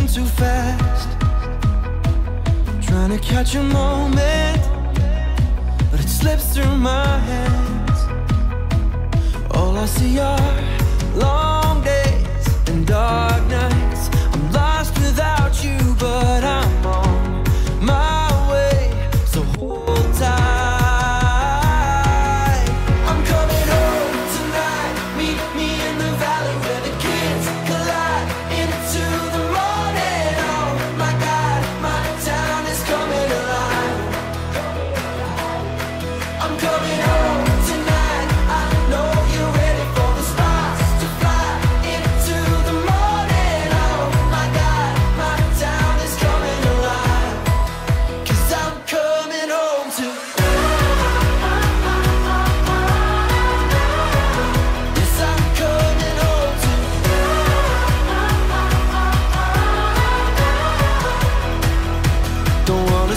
moving too fast. Trying to catch a moment But it slips through my hands. All I see are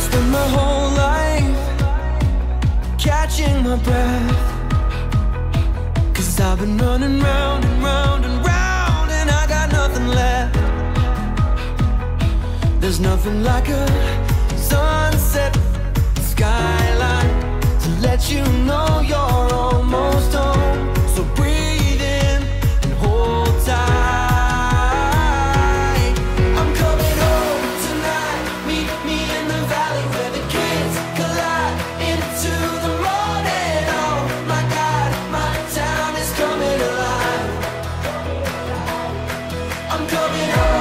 spent my whole life catching my breath. Cause I've been running round and round and round, and I got nothing left. There's nothing like a sunset sky. coming home.